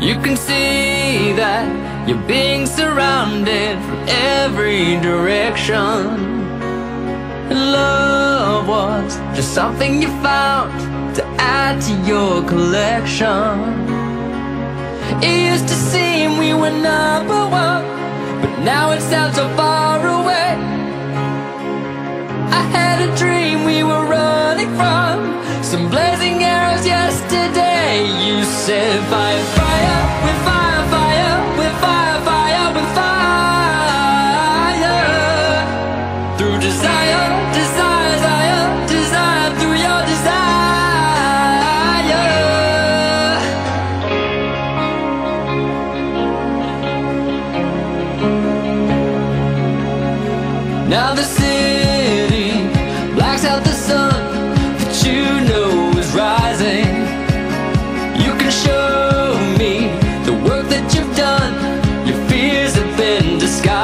You can see that you're being surrounded from every direction. Love was just something you found to add to your collection. It used to seem we were number one, but now it sounds so Now the city blacks out the sun that you know is rising. You can show me the work that you've done. Your fears have been disguised.